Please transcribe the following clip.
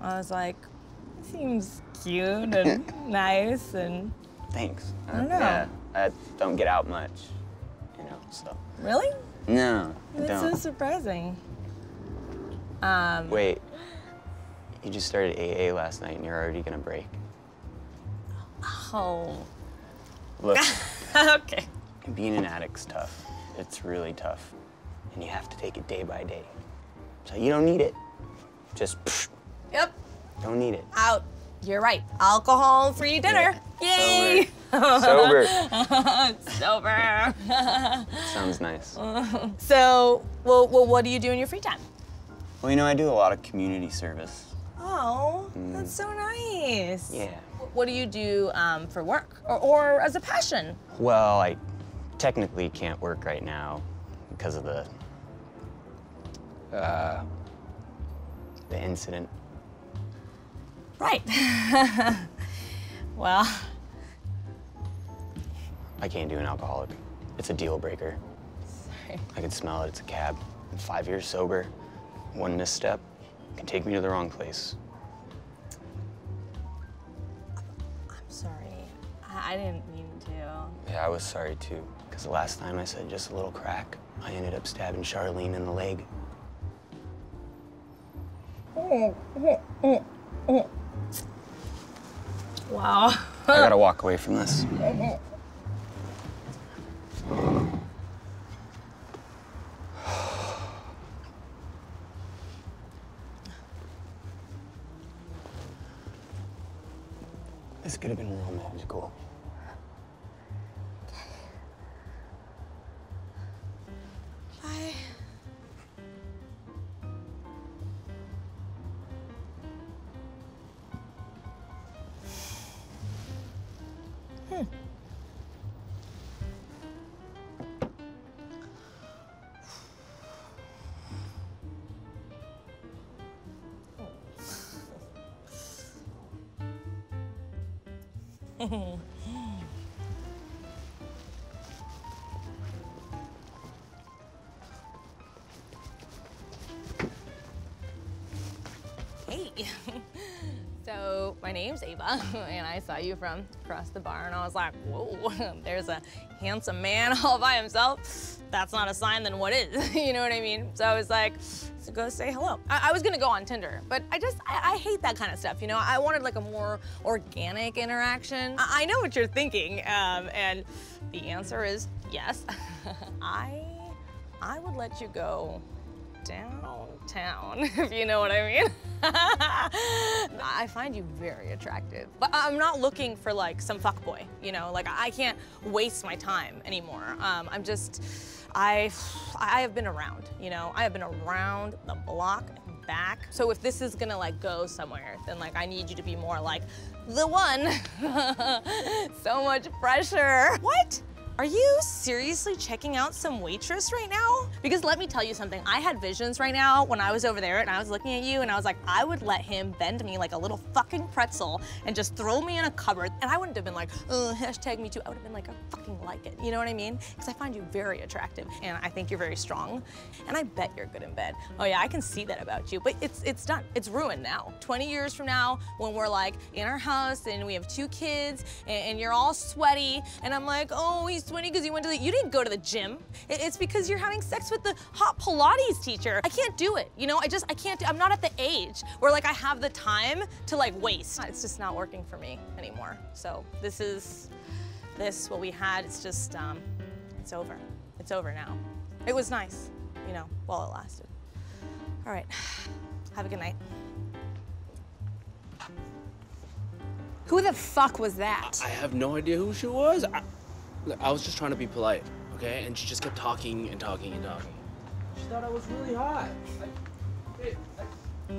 I was like, it seems cute and nice and Thanks. I don't know. Yeah, I don't get out much, you know, so. really? No, That's so surprising. Um, Wait, you just started AA last night and you're already gonna break? oh, Look, okay. being an addict's tough. It's really tough. And you have to take it day by day. So you don't need it. Just psh, Yep, don't need it. out. You're right. Alcohol-free dinner. Yay! Sober. Sober. Sounds nice. so, well, well, what do you do in your free time? Well, you know, I do a lot of community service. Oh, that's so nice. Yeah. What do you do um, for work or, or as a passion? Well, I technically can't work right now because of the uh, the incident. Right. well, I can't do an alcoholic. It's a deal breaker. sorry. I can smell it. It's a cab. I'm five years sober. One misstep can take me to the wrong place. I'm sorry. I, I didn't mean to. Yeah, I was sorry too. Because the last time I said just a little crack, I ended up stabbing Charlene in the leg. Oh, oh, oh, Wow. I gotta walk away from this. This could have been real magical. Hey. My name's Ava, and I saw you from across the bar, and I was like, whoa, there's a handsome man all by himself. That's not a sign, then what is? you know what I mean? So I was like, so go say hello. I, I was gonna go on Tinder, but I just, I, I hate that kind of stuff, you know? I wanted like a more organic interaction. I, I know what you're thinking, um, and the answer is yes. I, I would let you go downtown, if you know what I mean. I find you very attractive, but I'm not looking for like some fuckboy, you know? Like I can't waste my time anymore. Um, I'm just, I, I have been around, you know? I have been around the block and back. So if this is gonna like go somewhere, then like I need you to be more like the one. so much pressure. What? Are you seriously checking out some waitress right now? Because let me tell you something, I had visions right now when I was over there and I was looking at you and I was like, I would let him bend me like a little fucking pretzel and just throw me in a cupboard. And I wouldn't have been like, oh, hashtag me too. I would have been like, I fucking like it. You know what I mean? Because I find you very attractive and I think you're very strong. And I bet you're good in bed. Oh yeah, I can see that about you. But it's it's done. It's ruined now. 20 years from now, when we're like in our house and we have two kids and, and you're all sweaty, and I'm like, oh, he's sweaty because you went to the, you didn't go to the gym. It's because you're having sex with the hot Pilates teacher. I can't do it. You know, I just, I can't, do, I'm not at the age where like I have the time to like waste. It's just not working for me anymore. So this is, this, what we had, it's just, um, it's over. It's over now. It was nice, you know, while it lasted. All right, have a good night. Who the fuck was that? I have no idea who she was. I, look, I was just trying to be polite, okay? And she just kept talking and talking and talking. She thought I was really hot. I, I...